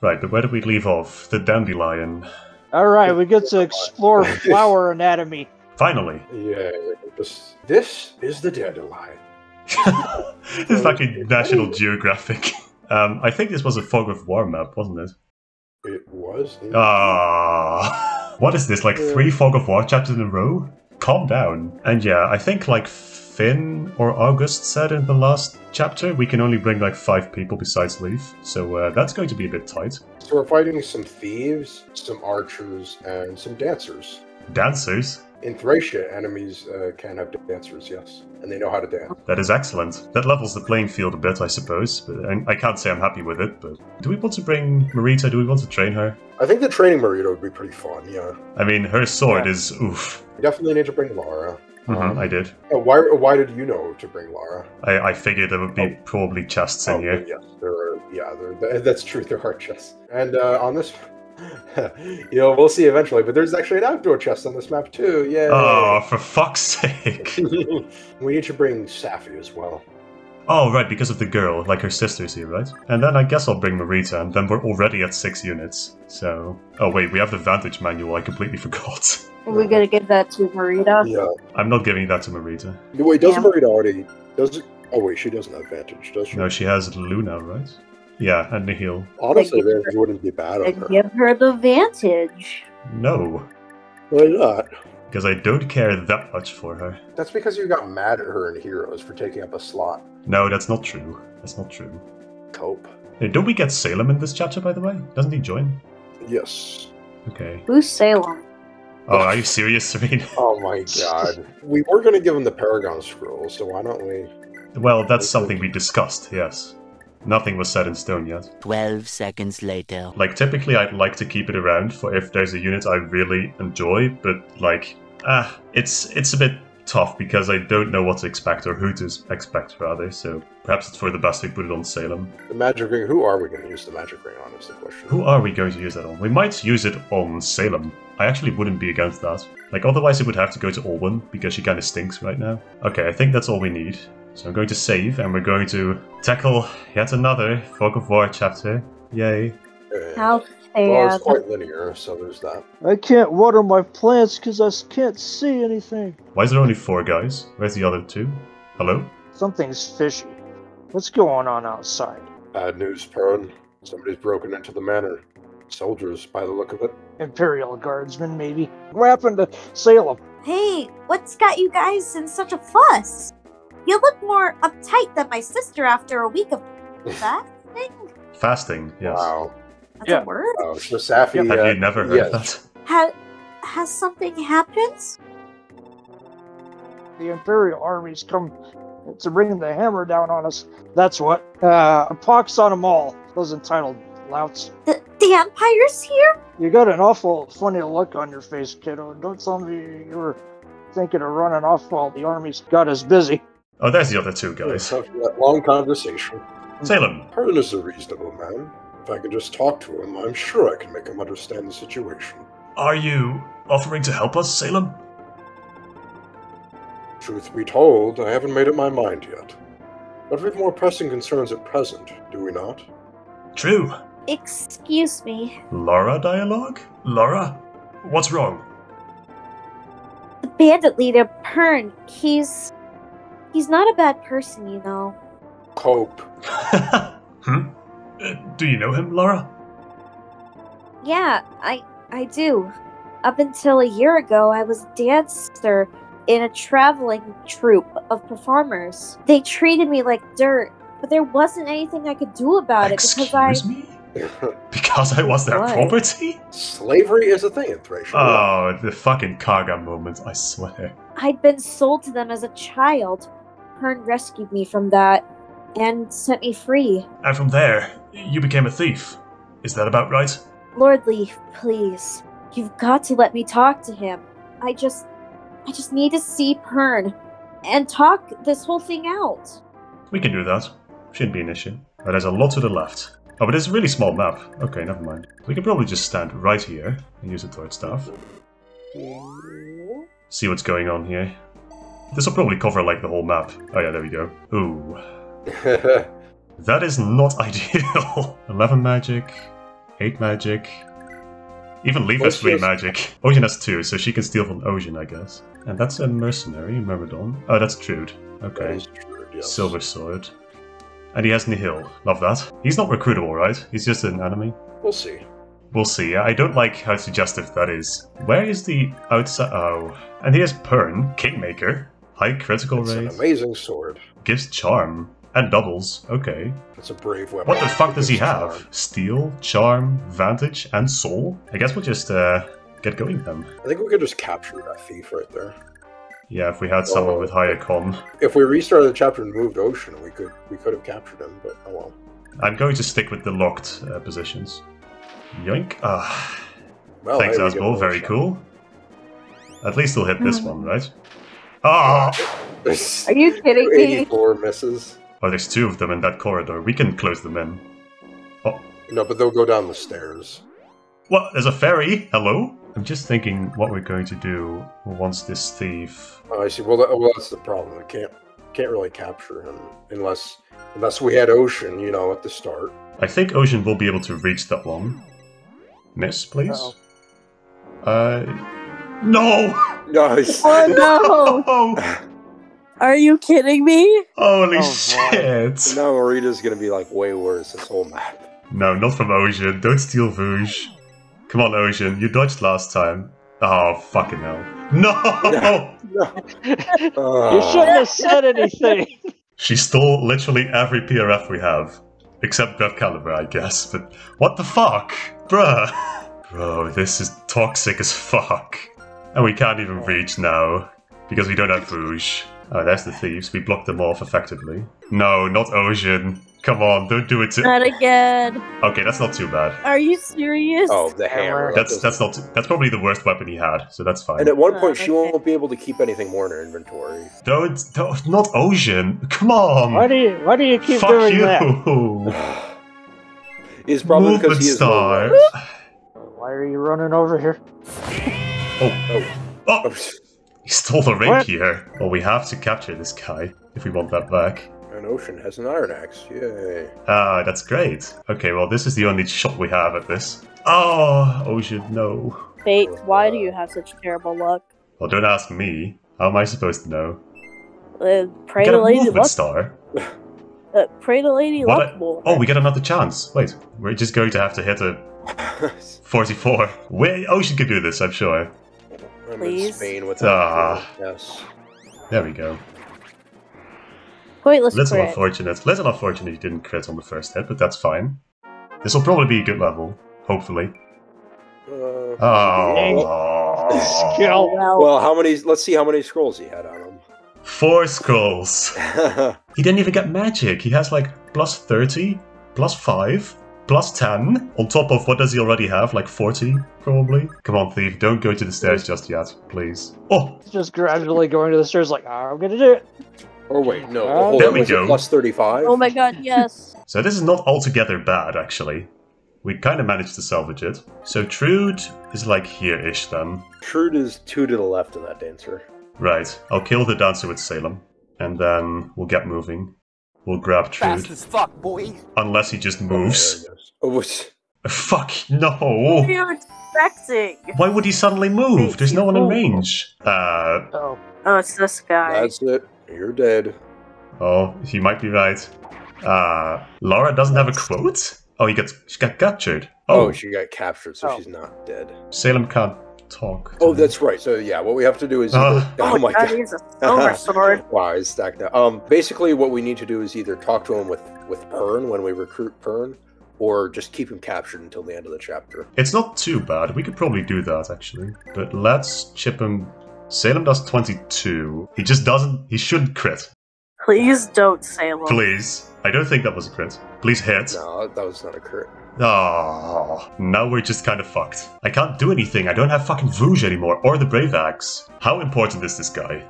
Right, but where do we leave off? The dandelion. All right, we get to explore flower anatomy. Finally. Yeah, this, this is the dandelion. it's like a National Geographic. Um, I think this was a fog of war map, wasn't it? It was. Ah, what is this? Like three fog of war chapters in a row? Calm down. And yeah, I think like Finn or August said in the last chapter, we can only bring like five people besides Leif. So uh, that's going to be a bit tight. So we're fighting some thieves, some archers, and some dancers. Dancers? In Thracia, enemies uh, can have dancers, yes, and they know how to dance. That is excellent. That levels the playing field a bit, I suppose. But I can't say I'm happy with it. But do we want to bring Marita? Do we want to train her? I think the training Marita would be pretty fun. Yeah. I mean, her sword Yeah. is oof. We definitely need to bring Lara. Mhm, I did. Uh, why? Why did you know to bring Lara? I, I figured there would be probably chests in Oh, here. yes, there are. Yeah, there, that's true. There are chests, and uh, on this, you know, we'll see eventually. But there's actually an outdoor chest on this map too. Yeah. Oh, for fuck's sake! we need to bring Safy as well. Oh, right, because of the girl, like her sister's here, right? And then I guess I'll bring Marita, and then we're already at six units. So, oh wait, we have the Vantage manual. I completely forgot. Are we gonna give that to Marita? Yeah. I'm not giving that to Marita. Wait, doesn't Yeah. Marita already? Does it? Oh wait, she doesn't have advantage, does she? No, she has Luna, right? Yeah, and Nihil. Honestly, Like, advantage wouldn't be bad on her. give her the vantage. No, Why not? because I don't care that much for her. That's because you got mad at her in Heroes for taking up a slot. No, that's not true. That's not true. Cope. Hey, don't we get Salem in this chapter, by the way? Doesn't he join? Yes. Okay. Who's Salem? Oh, are you serious, Serene? Oh my god. we were going to give him the Paragon Scroll, so why don't we? Well, that's something we discussed, yes. Nothing was set in stone yet. 12 seconds later. Like, typically I'd like to keep it around for if there's a unit I really enjoy, but, like, ah, it's it's a bit tough because I don't know what to expect, or who to expect, rather, so perhaps it's for the best we put it on Salem. The Magic Ring. Who are we going to use the Magic Ring on? Is the question. Who are we going to use that on? We might use it on Salem. I actually wouldn't be against that. Like, otherwise it would have to go to Alban, because she kinda stinks right now. Okay, I think that's all we need. So I'm going to save, and we're going to tackle yet another Fog of War chapter. Yay. How well, sad. it's quite linear, so there's that. I can't water my plants because I can't see anything. Why is there only four guys? Where's the other two? Hello? Something's fishy. What's going on outside? Bad news, Perrin. Somebody's broken into the manor. Soldiers, by the look of it. Imperial guardsmen, maybe. What happened to Salem? Hey, what's got you guys in such a fuss? You look more uptight than my sister after a week of fasting. Fasting, yes. Wow. That's Yeah. a word. Oh, so Safy. Have uh, you never heard of yes. that? Ha- has something happened? The Imperial armies come to bring the hammer down on us. That's what. Uh, a pox on them all. Those entitled louts. The, the Empire's here? You got an awful funny look on your face, kiddo. Don't tell me you were thinking of running off while the armies got us busy. Oh, there's the other two guys. Yes, after that long conversation. Salem, Perrin is a reasonable man. If I can just talk to him, I'm sure I can make him understand the situation. are you offering to help us, Salem? Truth be told, I haven't made up my mind yet. But we have more pressing concerns at present, do we not? True. Excuse me. Laura dialogue? Laura? What's wrong? The bandit leader, Perne, he's. He's not a bad person, you know. Cope. hmm? Uh, do you know him, Laura? Yeah, I I do. Up until a year ago, I was a dancer in a traveling troupe of performers. They treated me like dirt, but there wasn't anything I could do about it because I Excuse me? Because I was their What? property? Slavery is a thing in Thracia. Oh, the fucking Kaga moment, I swear. I'd been sold to them as a child. Perne rescued me from that and set me free. And from there, you became a thief. Is that about right? Lord Leif, please. You've got to let me talk to him. I just I just need to see Perne and talk this whole thing out. We can do that. Shouldn't be an issue. But there's a lot to the left. Oh, but it's a really small map. Okay, never mind. We can probably just stand right here and use the third staff. See what's going on here. This will probably cover like the whole map. Oh yeah, there we go. Ooh. That is not ideal. 11 magic. 8 magic. Even Leif has 3 just- magic. Osian has 2, so she can steal from Osian, I guess. And that's a mercenary, Myrmidon. Oh, that's Trude. Okay. is true, yes. Silver Sword. And he has Nihil. Love that. He's not recruitable, right? He's just an enemy. We'll see. We'll see. I don't like how suggestive that is. Where is the outside? Oh, and here's Perne, Kingmaker. High critical It's an amazing sword. Gives charm and doubles. Okay. It's a brave weapon. What the fuck does he have? charm. Steel, charm, vantage, and soul. I guess we'll just uh, get going then. I think we could just capture that thief right there. Yeah, if we had someone Oh. with higher con. If we restarted the chapter and moved Osian, we could we could have captured him, but oh well. I'm going to stick with the locked uh, positions. Yoink. Ah. Well, Thanks, hey, we get Asbel. one Very shot. cool. At least he'll hit this one, right? Ah! Are you kidding me? 84 misses. Oh, there's two of them in that corridor. We can close them in. Oh. No, but they'll go down the stairs. What? There's a ferry? Hello? I'm just thinking what we're going to do once this thief. Oh, I see. Well, that, well, that's the problem. We can't can't really capture him unless unless we had Osian, you know, at the start. I think Osian will be able to reach that one. Miss, please? Uh-oh. Uh. No! Nice. Oh no! Oh! Are you kidding me? Holy Oh, boy. shit! now Marita's gonna be like way worse this whole map. No, not from Osian. Don't steal Vouge. Come on, Osian. You dodged last time. Oh, fucking hell. No! No. You Ah. shouldn't have said anything. She stole literally every PRF we have. Except Breath Caliber, I guess. But what the fuck? Bruh. Bro, this is toxic as fuck. And we can't even reach now. Because we don't have Rouge. Oh, there's the thieves. We blocked them off effectively. No, not Osian. Come on, don't do it to. Not again. Okay, that's not too bad. Are you serious? Oh, the hammer. That's that's not. Too, that's probably the worst weapon he had. So that's fine. And at one oh, point, she okay. won't be able to keep anything more in her inventory. Don't, don't, not Osian. Come on. Why do you Why do you keep Fuck doing you. that? It's probably because he is star. Why are you running over here? Oh, oh, rank. he stole the What? rapier. Well, we have to capture this guy if we want that back. And Osian has an iron axe. Yay. Ah, that's great. Okay, well, this is the only shot we have at this. Oh, Osian, no. Fate, why do you have such terrible luck? Well, don't ask me. How am I supposed to know? Uh, pray Get to a Lady movement Luck. star. Uh, pray to Lady What Luck a- more. Oh, we get another chance. Wait, we're just going to have to hit a 44. Wait, Osian can do this, I'm sure. I'm in Please? Spain with Ah. Yes. There we go. Pointless Little crit. unfortunate. Little unfortunate you didn't crit on the first hit, but that's fine. This will probably be a good level, hopefully. Uh, Oh, Skill. Well, Well, how many? Let's see how many scrolls he had on him. four scrolls. He didn't even get magic. He has like plus 30, plus 5, plus 10, on top of what does he already have? Like 40, probably? Come on, Thief, don't go to the stairs just yet, please. Oh, Just gradually going to the stairs, like ah, I'm gonna do it. or wait, no. Ah. Oh. hold There on, we was go. Plus thirty-five. oh my god, yes. so this is not altogether bad, actually. We kind of managed to salvage it. So Trude is like here-ish then. Trude is two to the left of that dancer. Right, I'll kill the dancer with Salem, and then we'll get moving. We'll grab Trude. Fast Trude, as fuck, boy. unless he just Oh, moves. it. Oh, was- Fuck, What no! are you expecting? Why would he suddenly move? Hey, There's no one in oh. range. Uh, Oh, Oh, it's this guy. That's it. You're dead. oh, he might be right. Uh, Laura doesn't have a quote? Oh, he got, she got captured. Oh, Oh, she got captured, so Oh. she's not dead. Salem can't talk. Oh, that's right. So yeah, what we have to do is. Uh. Either, oh my god. he's a silver sword. Wow, he's stacked now. Um, basically, what we need to do is either talk to him with with Perne when we recruit Perne, or just keep him captured until the end of the chapter. It's not too bad. We could probably do that, actually. But let's chip him. Salem does 22. He just doesn't. He shouldn't crit. Please don't Salem. Please. I don't think that was a crit. Please hit. No, that was not a crit. Oh, now we're just kind of fucked. I can't do anything. I don't have fucking Vouge anymore, or the Brave Axe. How important is this guy?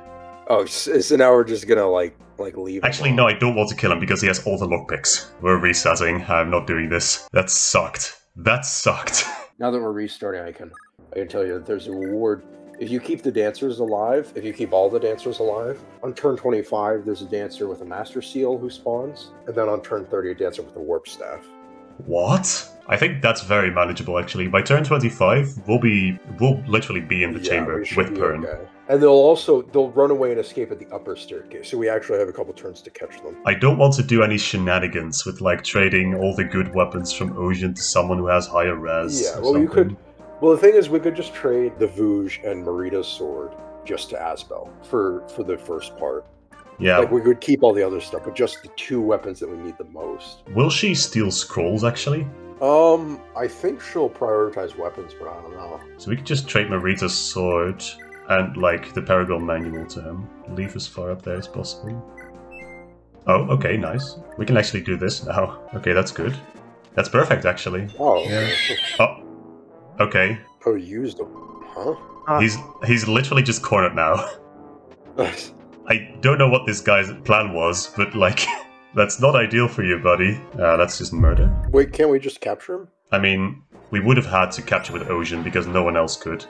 Oh, so now we're just gonna like like leave. Actually, alone. no, I don't want to kill him because he has all the lockpicks. We're resetting. I'm not doing this. That sucked. That sucked. Now that we're restarting, I can I can tell you that there's a reward. If you keep the dancers alive, if you keep all the dancers alive, on turn 25, there's a dancer with a master seal who spawns, and then on turn 30, a dancer with a warp staff. What? I think that's very manageable actually. By turn 25, we'll be we'll literally be in the Yeah, chamber with Perne. okay. And they'll also they'll run away and escape at the upper staircase. So we actually have a couple turns to catch them. I don't want to do any shenanigans with like trading all the good weapons from Osian to someone who has higher res. Yeah, well, you could- Well, the thing is, we could just trade the Vouge and Marita's sword just to Asbel for for the first part. Yeah. Like we could keep all the other stuff, but just the two weapons that we need the most. Will she steal scrolls actually? Um, I think she'll prioritize weapons, but I don't know. So we could just trade Marita's sword and like the Paragon manual to him. Leave as far up there as possible. Oh, okay, nice. We can actually do this now. Okay, that's good. That's perfect actually. Oh, Yeah. Oh. Okay. oh, you used them, huh? Uh, He's he's literally just cornered now. I don't know what this guy's plan was, but like that's not ideal for you, buddy. Uh, that's just murder. Wait, can't we just capture him? I mean, we would have had to capture with Osian because no one else could.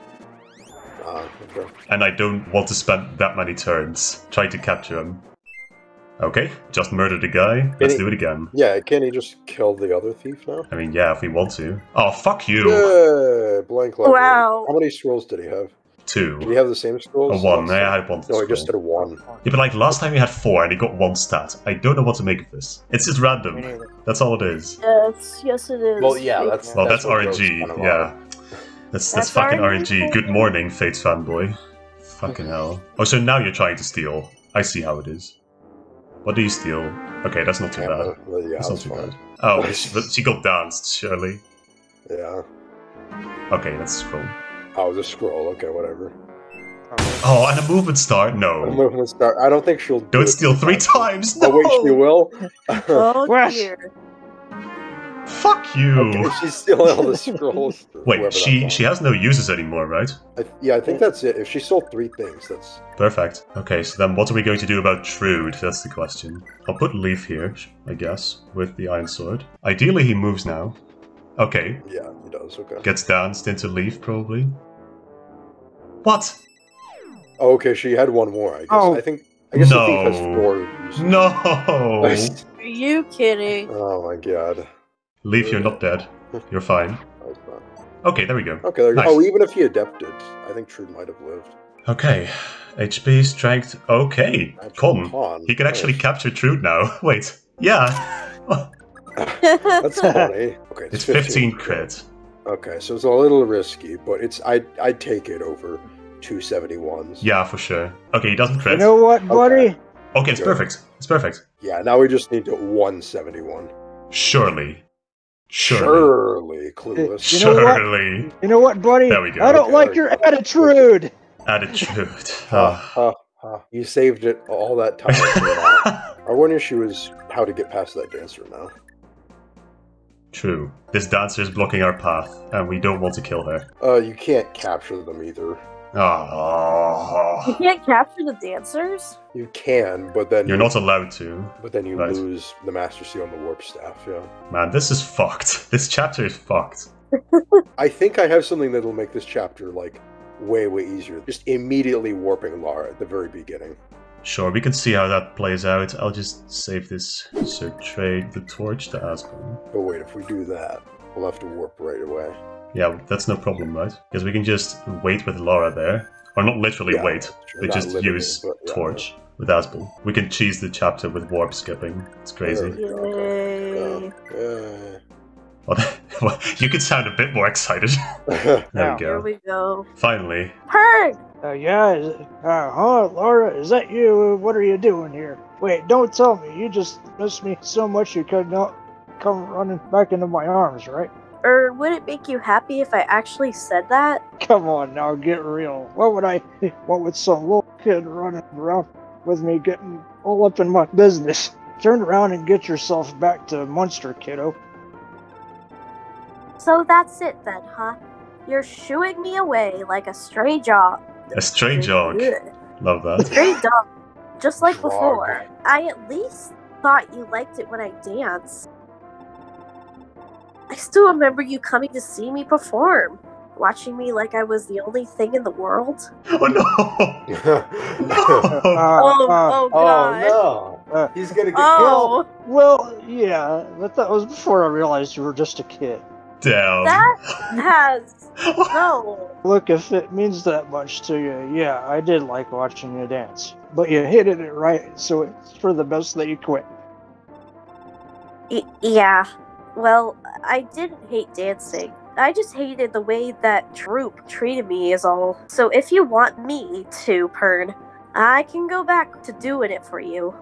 Ah, okay. and I don't want to spend that many turns trying to capture him. Okay, just murdered a guy. Let's Any- do it again. Yeah, can't he just kill the other thief now? I mean, yeah, if we want to. Oh, fuck you. Yeah, blank library. Wow. How many scrolls did he have? Did he Two. have the same A scrolls? one. I had one. No, I just scroll. did a one. Yeah, but like last time he had four and he got one stat. I don't know what to make of this. It's just random. That's all it is. Yes, yes it is. Well, yeah, that's Well, that's, what Joe's RNG. Yeah. That's that's, That's fucking RNG. RNG. Good morning, Fates fanboy. Fucking hell. Oh, so now you're trying to steal. I see how it is. What do you steal? Okay, that's not too bad. yeah, That's not too fine. bad. Oh, but she got danced, surely. Yeah. Okay, let's scroll. Oh, the scroll. Okay, whatever. Oh, and a movement star? No. moving to start. I don't think she'll. do Don't it steal three times. No. Oh wait, she will. Oh dear. Fuck you. okay, she's stealing all the scrolls. Wait, she she has no uses anymore, right? I, yeah, I think that's it. If she sold three things, that's Perfect. Okay, so then what are we going to do about Trude? That's the question. I'll put Leif here, I guess, with the Iron Sword. Ideally, he moves now. Okay, yeah, he does. Okay. gets danced into Leif, probably. What? Oh, okay, she had one more. I guess. Oh. I think. I guess the thief has No. four. No! Are you kidding? oh my god. Leif, you're not dead. You're fine. It's not. Okay, there we go. Okay, there you go. Oh, even if he adapted, I think Trude might have lived. Okay, HP, strength. Okay, Actually, Con. Con, He can actually nice. capture Trude now. Wait, yeah. That's funny. Eh? Okay, it's 15 crit. Okay, so it's a little risky, but it's I I'd take it over two seventy ones. Yeah, for sure. Okay, he doesn't You know what, buddy? Okay, it's Good. perfect. It's perfect. Yeah. Now we just need to one seventy one. Surely. Surely. Surely, clueless. You know what? Surely. You know what, buddy? There we go. I don't Okay, like your go. attitude. Attitude. Ha, Ah. ha, ha. You saved it all that time. for that. Our one issue is how to get past that dancer now. True. This dancer is blocking our path, and we don't want to kill her. Uh, you can't capture them either. You Ah. can't capture the dancers? You can, but then You're not allowed to. But then you Right. lose the Master Seal and the Warp Staff. Yeah. Man, this is fucked. This chapter is fucked. I think I have something that'll make this chapter like way way easier. Just immediately warping Lara at the very beginning. Sure, we can see how that plays out. I'll just save this. So trade the torch to Aspen. But wait, if we do that, we'll have to warp right away. Yeah, that's no problem, right? Because we can just wait with Lara there. Or not literally Yeah, wait. that's. We just use but yeah. torch with Asbel. We can cheese the chapter with warp skipping. It's crazy. Yeah. Yay. Well, you could sound a bit more excited. There Yeah. we Here go. we go. Finally. Purg! Uh, yeah, is it, uh, huh, Laura, is that you? What are you doing here? Wait, don't tell me. You just missed me so much you could not come running back into my arms, right? Or would it make you happy if I actually said that? Come on now, get real. What would I, what would some little kid running around with me getting all up in my business? Turn around and get yourself back to Munster, kiddo. So that's it then, huh? You're shooing me away like a stray dog. A stray dog. Love that. Stray dog. Just like Frog. before. I at least thought you liked it when I danced. I still remember you coming to see me perform, watching me like I was the only thing in the world. Oh no! Uh, no! Oh, uh, oh god. oh Uh, He's gonna get Oh, well, yeah, but that was before I realized you were just a kid. Damn. that has no. Look, if it means that much to you, yeah, I did like watching you dance. But you hit it right, so it's for the best that you quit. Y- yeah. Well, I didn't hate dancing. I just hated the way that Troop treated me, is all. So if you want me to, Perne, I can go back to doing it for you.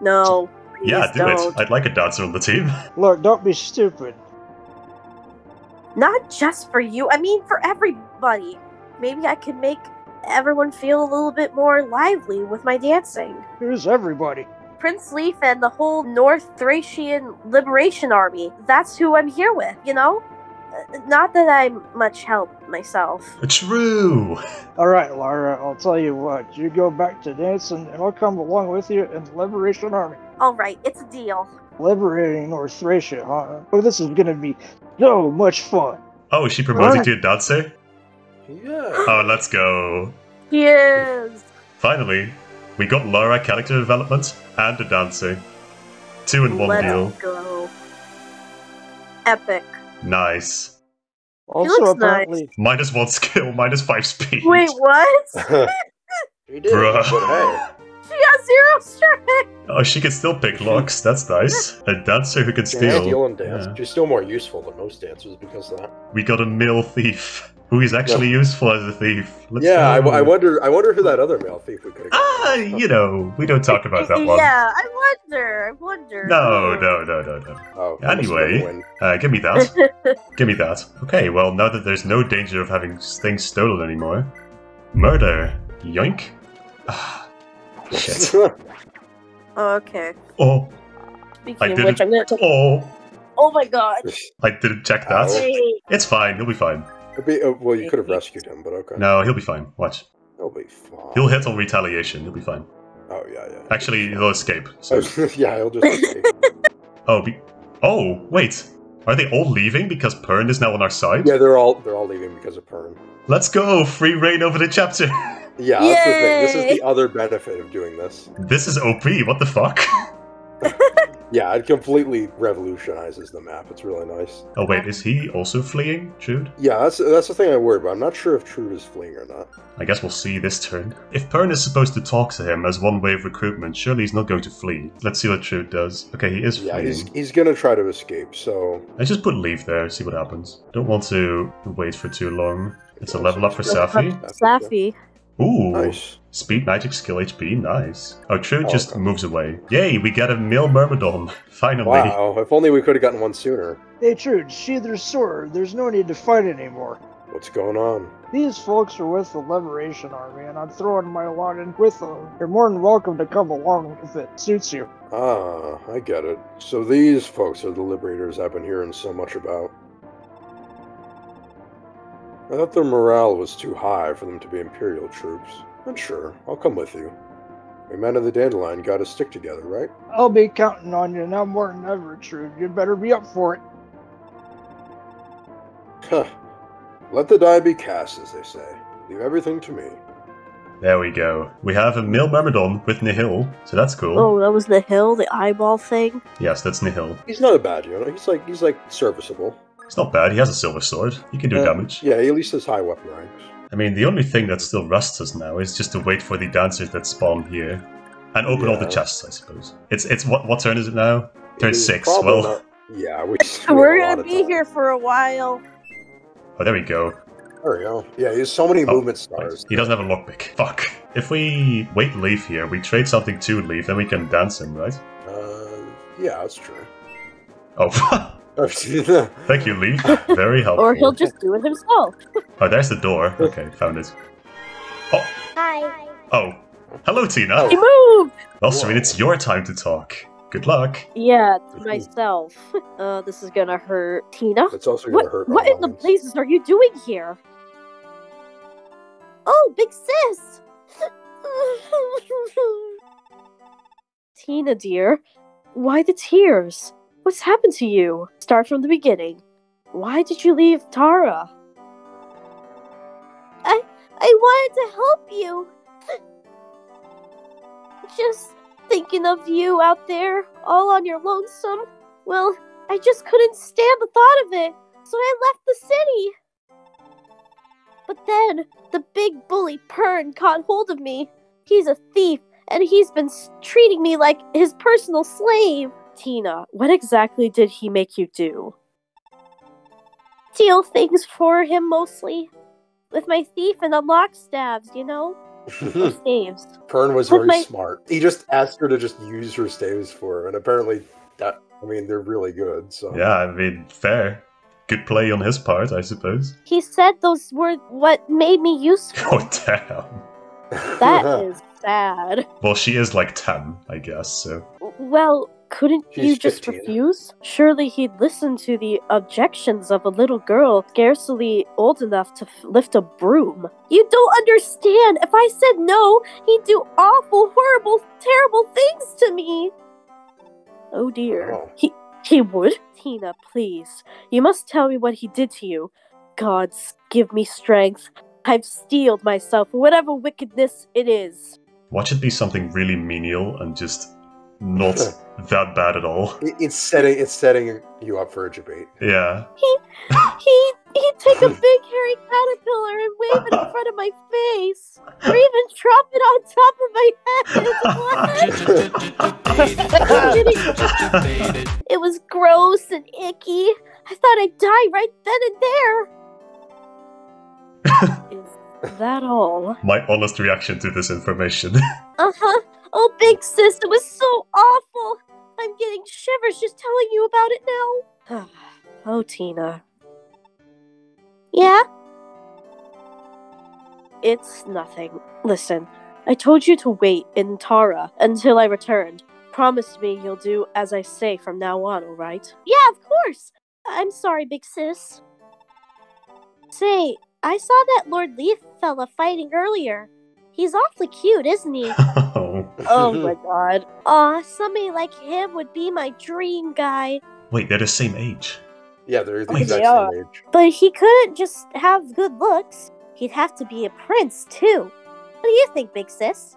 No. yeah, please do don't. it. I'd like a dancer on the team. Look, don't be stupid. Not just for you, I mean for everybody. Maybe I can make everyone feel a little bit more lively with my dancing. Who's everybody? Prince Leif and the whole North Thracian Liberation Army. That's who I'm here with, you know? Uh, Not that I'm much help myself. True. All right, Lara, I'll tell you what. You go back to dancing, and I'll come along with you in the Liberation Army. Alright, it's a deal. Liberating North Thracia, huh? Oh, this is gonna be so much fun. Oh, is she promoting to a dancer? Yeah. Oh, let's go. Yes! Finally, we got Laura character development and a dancer. Two in one Let's deal. go. Epic. Nice. Also, looks apparently, Minus one skill, minus five speed. Wait, what? he did. Bruh. But hey, She got zero strength! Oh, she can still pick locks. That's nice. A dancer who can yeah, steal. steal and dance. Yeah. She's still more useful than most dancers because of that. We got a male thief who is actually useful as a thief. Let's yeah, I. I wonder. I wonder who that other male thief we could have. Ah, you know, we don't talk about that one. Yeah, I wonder. I wonder. No, no, no, no, no. Oh, that must have been Anyway. Uh, give me that. give me that. Okay, well, now that there's no danger of having things stolen anymore. Murder. Yoink. Ah, shit. Oh, okay. Oh, Speaking I didn't- which, I'm gonna take. oh. Oh my god. I didn't check that. Ow. Wait. It's fine, he'll be fine. It'd be- uh, well, you could have rescued him, but okay. No, he'll be fine. Watch. He'll be fine. He'll hit on retaliation, he'll be fine. Oh yeah, yeah. Actually, he'll escape. So. yeah, he'll just. escape. Oh, be- oh, wait. Are they all leaving because Perne is now on our side? yeah, they're all they're all leaving because of Perne. Let's go! Free reign over the chapter! Yeah, that's the thing. This is the other benefit of doing this. this is OP, what the fuck? Yeah, it completely revolutionizes the map. It's really nice. Oh wait, is he also fleeing, Trude? Yeah, that's that's the thing I worry about. I'm not sure if Trude is fleeing or not. I guess we'll see this turn. If Perne is supposed to talk to him as one way of recruitment, surely he's not going to flee. Let's see what Trude does. Okay, he is Yeah, fleeing. he's he's gonna try to escape. So Let's just put leave there, see what happens. Don't want to wait for too long. It's a level up for Safy. Safy. Ooh, nice. Speed, magic, skill, HP, nice. Oh, Trude Oh, just okay. moves away. Yay, we get a male Myrmidon. Finally. Wow, if only we could have gotten one sooner. hey, Trude, sheathe your sword. There's no need to fight anymore. What's going on? These folks are with the Liberation Army, and I'm throwing my lot in with them. You're more than welcome to come along if it suits you. Ah, I get it. So these folks are the liberators I've been hearing so much about. I thought their morale was too high for them to be Imperial troops. But sure, I'll come with you. We men of the Dandelion gotta stick together, right? I'll be counting on you now more than ever, Trude. You'd better be up for it. Huh. Let the die be cast, as they say. Leave everything to me. There we go. We have a male Myrmidon with Nihil, so that's cool. Oh, that was the hill, the eyeball thing. Yes, that's Nihil. He's not a bad unit. You know? He's like he's like serviceable. It's not bad, he has a silver sword. He can do Yeah. damage. Yeah, he at least has high weapon ranks. I mean, the only thing that still rusts us now is just to wait for the dancers that spawn here. And open all the chests, I suppose. It's it's what what turn is it now? Turn It is six. Well, not- yeah, we. we We're have a lot gonna be time. here for a while. oh, there we go. There we go. Yeah, he has so many Oh, movement Right. stars. He doesn't have a lockpick. Fuck. If we wait Leif here, we trade something to Leif, then we can dance him, right? Uh, yeah, that's true. Oh, yeah, thank you, Lee. Very helpful. Or he'll just do it himself. Oh, there's the door. Okay, found it. Oh, Hi. oh. Hello, Tina. He moved! Well, Serene, it's your time to talk. Good luck. Yeah, to myself. Uh, this is gonna hurt. Tina? It's also gonna What, hurt. what our in the minds. blazes are you doing here? Oh, big sis! Tina, dear, why the tears? What's happened to you? Start from the beginning. Why did you leave Tara? I I wanted to help you. Just thinking of you out there, all on your lonesome. Well, I just couldn't stand the thought of it, so I left the city. But then, the big bully Perne caught hold of me. He's a thief, and he's been treating me like his personal slave. Tina, what exactly did he make you do? Steal things for him mostly. With my thief and unlock stabs, you know? Or staves. Perne was With very my- smart. He just asked her to just use her staves for him, and apparently that I mean they're really good. So Yeah, I mean, fair. Good play on his part, I suppose. He said those were what made me useful. Oh, damn. That is sad. Well, she is like 10, I guess, so. Well, couldn't She's you just 15. refuse? Surely he'd listen to the objections of a little girl scarcely old enough to f- lift a broom. You don't understand. If I said no, he'd do awful, horrible, terrible things to me. Oh dear. Oh. He he would? Tina, please. You must tell me what he did to you. Gods, give me strength. I've steeled myself for whatever wickedness it is. Watch it be something really menial and just not that bad at all. It's setting it's setting you up for a debate. Yeah. He he'd take a big hairy caterpillar and wave it in front of my face, or even drop it on top of my head. it was gross and icky. I thought I'd die right then and there. Is that all? My honest reaction to this information. Uh huh. Oh, big sis, it was so awful. I'm getting shivers just telling you about it now. oh, Tina. Yeah? It's nothing. Listen, I told you to wait in Tara until I returned. Promise me you'll do as I say from now on, alright? Yeah, of course. I'm sorry, big sis. Say, I saw that Lord Leif fella fighting earlier. He's awfully cute, isn't he? oh. Oh my god. Aw, somebody like him would be my dream guy. Wait, they're the same age. Yeah, they're the oh, They exact are. same age. But he couldn't just have good looks. He'd have to be a prince, too. What do you think, big sis?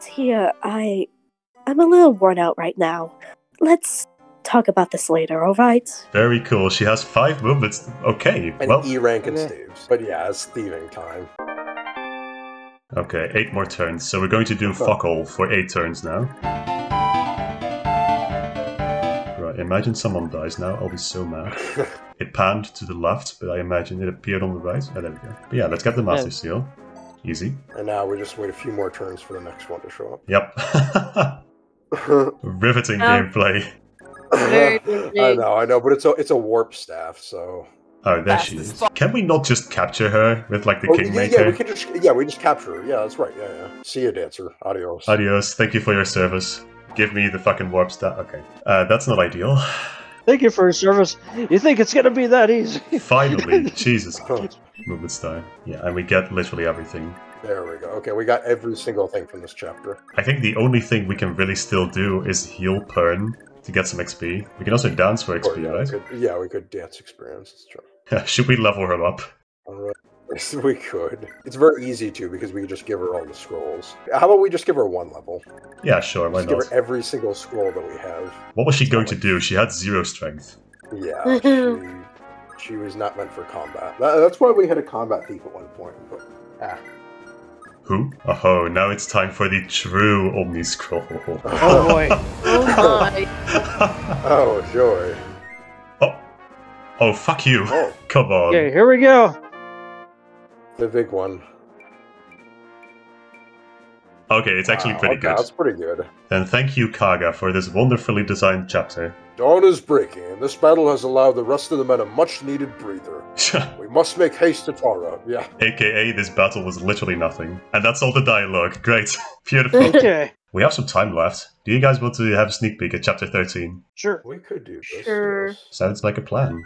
Tia, I. I'm a little worn out right now. Let's talk about this later, alright? Very cool. She has five movements. Okay, And well. E rank and Yeah. staves. But yeah, it's thieving time. Okay, eight more turns. So we're going to do fuck all for eight turns now. Right, imagine someone dies now. I'll be so mad. It panned to the left, but I imagine it appeared on the right. Oh, there we go. But yeah, let's get the Master Yeah. Seal. Easy. and now we just wait a few more turns for the next one to show up. Yep. Riveting Oh. gameplay. I know, I know, but it's a it's a warp staff, so Oh, there she is. Can we not just capture her with like the Oh, Kingmaker? yeah, we can just yeah, we just capture her. Yeah, that's right. Yeah, yeah. See you, dancer. Adios. Adios. Thank you for your service. Give me the fucking warp stat. Okay. Uh, that's not ideal. Thank you for your service. You think it's gonna be that easy? Finally. Jesus. Movement style. Yeah, and we get literally everything. There we go. Okay, we got every single thing from this chapter. I think the only thing we can really still do is heal Perne to get some XP. We can also dance for Or, XP, yeah, right? we could, yeah, we could dance experience. That's true. Should we level her up? All right. Yes, we could. It's very easy to because we could just give her all the scrolls. How about we just give her one level? Yeah, sure, why Just give her every single scroll that we have. What was she going to do? She had zero strength. Yeah, she, she was not meant for combat. That- that's why we had a combat thief at one point. But ah, Who? Oh, now it's time for the true Omni Scroll. Oh boy. Oh my. oh joy. Oh. fuck you. Oh, Come on. Okay, here we go. the big one. Okay, it's actually Wow, pretty okay, good. That's pretty good. Then thank you, Kaga, for this wonderfully designed chapter. Dawn is breaking, and this battle has allowed the rest of the men a much-needed breather. We must make haste to Tara. Yeah. AKA, this battle was literally nothing. And that's all the dialogue. Great. Beautiful. Okay, we have some time left. Do you guys want to have a sneak peek at chapter 13? sure. We could do this. Sure. yes. Sounds like a plan.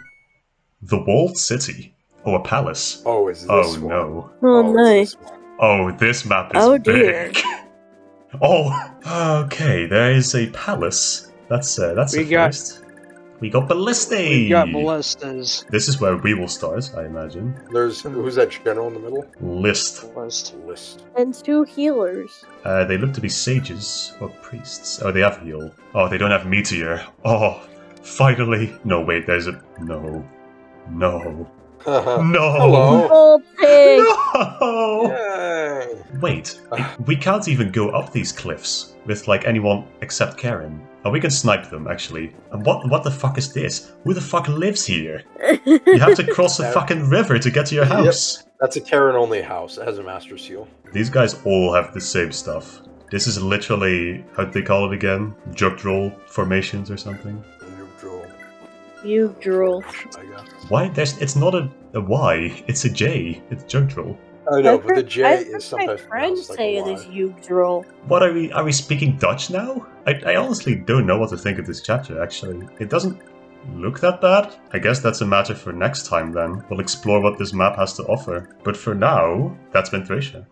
The walled city. Or a palace. Oh, is this Oh one? no. Oh, it's nice. this. Oh, this map is Oh, dear. big. oh, okay. There is a palace. That's uh, that's We a got- first. We got Ballista! We got ballistas. This is where we will start, I imagine. There's who's that general in the middle? List. Ballist. List. And two healers. Uh, they look to be sages or priests. Oh, they have heal. Oh, they don't have meteor. Oh, finally. No, wait, there's a. No. No. Hello. No. Old pig. No! Yay. Wait, we can't even go up these cliffs with like anyone except Karin. Oh, we can snipe them actually. And what what the fuck is this? Who the fuck lives here? You have to cross a Uh, fucking river to get to your Yep. house. That's a Karin only house. It has a master seal. These guys all have the same stuff. This is literally how do they call it again? Jugdral formations or something. Neutral, you drool. Why? There's it's not a, a Y. It's a J. It's Jugdral. I know, I've but the heard- J I've is heard sometimes my friends like say a it Y. is you drool. What are we? Are we speaking Dutch now? I, I honestly don't know what to think of this chapter. Actually, it doesn't look that bad. I guess that's a matter for next time. Then we'll explore what this map has to offer. But for now, that's been Thracia.